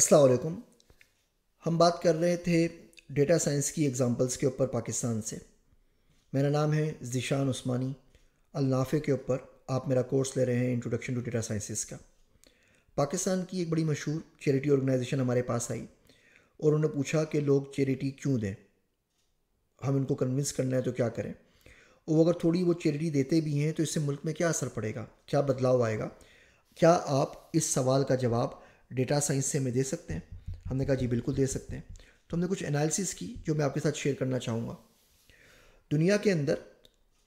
अस्सलाम वालेकुम। हम बात कर रहे थे डेटा साइंस की एग्ज़ाम्पल्स के ऊपर पाकिस्तान से। मेरा नाम है ज़िशान उस्मानी। अलनाफ़े के ऊपर आप मेरा कोर्स ले रहे हैं इंट्रोडक्शन टू डेटा साइंसिस का। पाकिस्तान की एक बड़ी मशहूर चैरिटी ऑर्गेनाइजेशन हमारे पास आई और उन्होंने पूछा कि लोग चैरिटी क्यों दें? हम इनको कन्विंस करना है तो क्या करें? वो अगर थोड़ी वो चैरिटी देते भी हैं तो इससे मुल्क में क्या असर पड़ेगा? क्या बदलाव आएगा? क्या आप इस सवाल का जवाब डेटा साइंस से हमें दे सकते हैं। हमने कहा, जी, बिल्कुल दे सकते हैं। तो हमने कुछ एनालिसिस की, जो मैं आपके साथ शेयर करना चाहूँगा। दुनिया के अंदर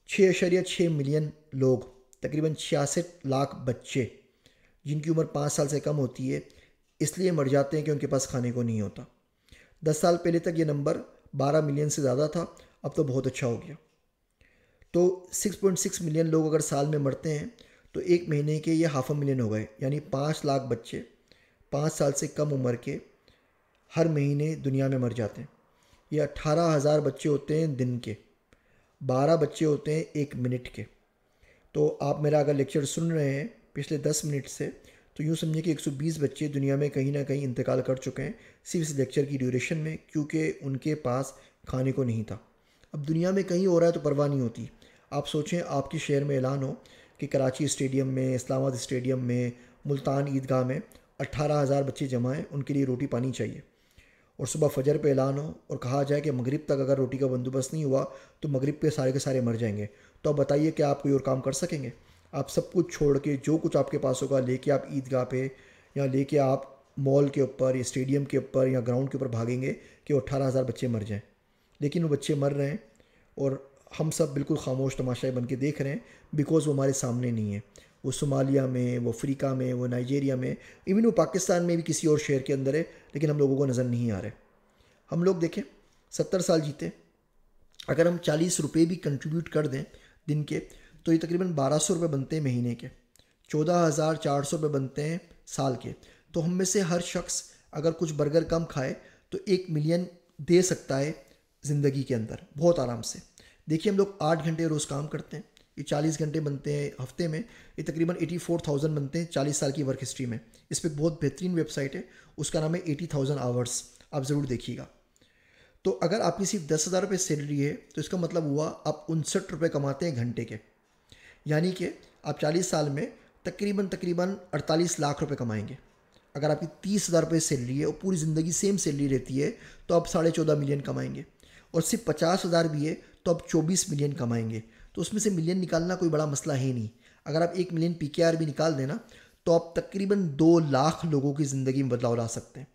छः अशरिया छः मिलियन लोग, तकरीबन छियासठ लाख बच्चे, जिनकी उम्र पाँच साल से कम होती है, इसलिए मर जाते हैं कि उनके पास खाने को नहीं होता। दस साल पहले तक ये नंबर बारह मिलियन से ज़्यादा था, अब तो बहुत अच्छा हो गया। तो सिक्स पॉइंट सिक्स मिलियन लोग अगर साल में मरते हैं तो एक महीने के ये हाफ़ अ मिलियन हो गए, यानी पाँच लाख बच्चे। पाँच साल से कम उम्र के हर महीने दुनिया में मर जाते हैं। ये अट्ठारह हज़ार बच्चे होते हैं दिन के, बारह बच्चे होते हैं एक मिनट के। तो आप मेरा अगर लेक्चर सुन रहे हैं पिछले दस मिनट से तो यूँ समझिए कि 120 बच्चे दुनिया में कहीं ना कहीं इंतकाल कर चुके हैं सिर्फ़ इस लेक्चर की ड्यूरेशन में, क्योंकि उनके पास खाने को नहीं था। अब दुनिया में कहीं हो रहा है तो परवाह नहीं होती। आप सोचें, आपके शहर में ऐलान हो कि कराची स्टेडियम में, इस्लामाबाद स्टेडियम में, मुल्तान ईदगाह में अट्ठारह हज़ार बच्चे जमा हैं उनके लिए रोटी पानी चाहिए। और सुबह फजर पे ऐलान हो और कहा जाए कि मगरिब तक अगर रोटी का बंदोबस्त नहीं हुआ तो मगरिब पे सारे के सारे मर जाएँगे। तो अब बताइए, क्या आप कोई और काम कर सकेंगे? आप सब कुछ छोड़ के, जो कुछ आपके पास होगा, लेके आप ईदगाह पे या लेके आप मॉल के ऊपर या स्टेडियम के ऊपर या ग्राउंड के ऊपर भागेंगे कि अट्ठारह हज़ार बच्चे मर जाएँ। लेकिन वो बच्चे मर रहे हैं और हम सब बिल्कुल खामोश तमाशाई बन के देख रहे हैं बिकॉज़ वो हमारे सामने नहीं है। वो सोमालिया में, वो अफ्रीका में, वो नाइजेरिया में इवन वो पाकिस्तान में भी किसी और शहर के अंदर है, लेकिन हम लोगों को नज़र नहीं आ रहे। हम लोग देखें, सत्तर साल जीते। अगर हम चालीस रुपये भी कंट्रीब्यूट कर दें दिन के तो ये तकरीबन बारह सौ रुपये बनते हैं महीने के। चौदह हज़ार चार सौ रुपये बनते हैं साल के। तो हम में से हर शख्स अगर कुछ बर्गर कम खाए तो एक मिलियन दे सकता है ज़िंदगी के अंदर, बहुत आराम से। देखिए हम लोग आठ घंटे रोज़ काम करते हैं। ये चालीस घंटे बनते हैं हफ़्ते में, ये तकरीबन एटी फोर थाउज़ेंड बनते हैं चालीस साल की वर्क हिस्ट्री में। इस पर बहुत बेहतरीन वेबसाइट है, उसका नाम है एटी थाउज़ेंड आवर्स आप ज़रूर देखिएगा। तो अगर आपकी सिर्फ़ दस हज़ार रुपये सैलरी है तो इसका मतलब हुआ आप उनसठ रुपये कमाते हैं घंटे के। यानी कि आप चालीस साल में तकरीबन तकरीबन अड़तालीस लाख रुपये कमाएँगे। अगर आपकी तीस हज़ार रुपये सैलरी है और पूरी ज़िंदगी सेम सैलरी रहती है तो आप साढ़े चौदह मिलियन कमाएँगे। और सिर्फ़ पचास हज़ार भी है तो आप चौबीस मिलियन कमाएँगे। तो उसमें से मिलियन निकालना कोई बड़ा मसला है नहीं। अगर आप एक मिलियन पी भी निकाल देना तो आप तकरीबन दो लाख लोगों की ज़िंदगी में बदलाव ला सकते हैं।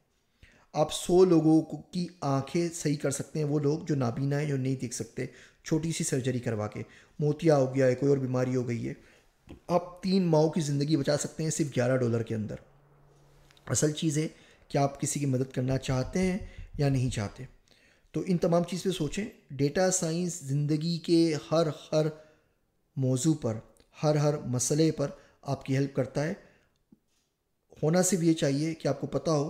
आप सौ लोगों की आँखें सही कर सकते हैं वो लोग जो नाबीना है, जो नहीं देख सकते। छोटी सी सर्जरी करवा के। मोतिया हो गया है कोई और बीमारी हो गई है। आप तीन माओ की ज़िंदगी बचा सकते हैं सिर्फ़ ग्यारह डॉलर के अंदर। असल चीज़ है कि आप किसी की मदद करना चाहते हैं या नहीं चाहते। तो इन तमाम चीज़ पे सोचें डेटा साइंस ज़िंदगी के हर हर मौजू पर, हर हर मसले पर आपकी हेल्प करता है। होना सिर्फ़ ये चाहिए कि आपको पता हो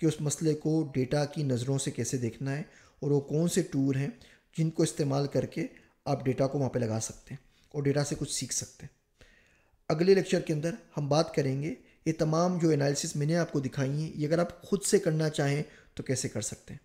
कि उस मसले को डेटा की नज़रों से कैसे देखना है और वो कौन से टूर हैं जिनको इस्तेमाल करके आप डेटा को वहाँ पे लगा सकते हैं और डेटा से कुछ सीख सकते हैं। अगले लेक्चर के अंदर हम बात करेंगे ये तमाम जो एनालिसिस मैंने आपको दिखाई हैं, ये अगर आप खुद से करना चाहें तो कैसे कर सकते हैं।